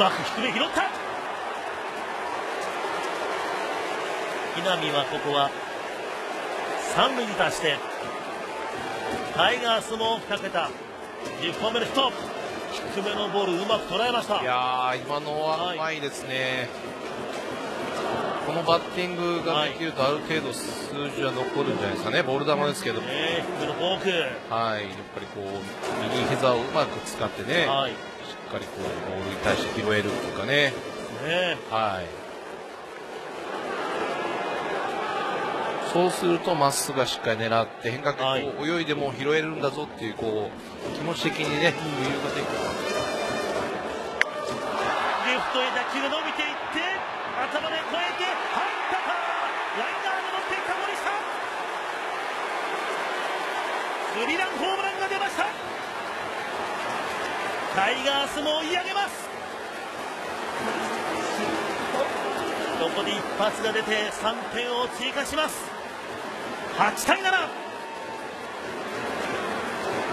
まく低め拾った木浪はここは三塁に達してタイガースも2桁10本目のヒット低めのボールうまく捉えました。いや今のはうまいですね、はい、このバッティングができるとある程度数字は残るんじゃないですかね。ボール球ですけど。も、ね、低めのフォーク。はい。やっぱりこう右膝をうまく使ってね、はい、しっかりこうボールに対して拾えるというかね。ねはい。そうするとまっすぐがしっかり狙って変化球を泳いでも拾えるんだぞっていうこう気持ち的にね余裕ができるレフトへ打球が伸びていって頭で越えて入ったか。ライナーで持っていった森下スリーランホームランが出ましたタイガースも追い上げます。ここで一発が出て3点を追加します。8対7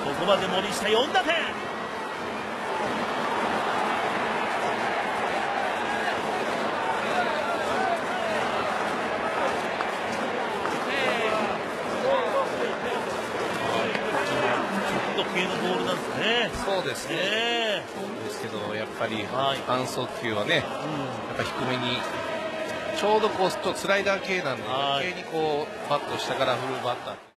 ここまで森下4打点。系のボールなんですね。そうですね。えー、ですけどやっぱり反則球はね、やっぱ低めにちょうどこうスライダー系なんで、余計にこうバット下から振るバッター。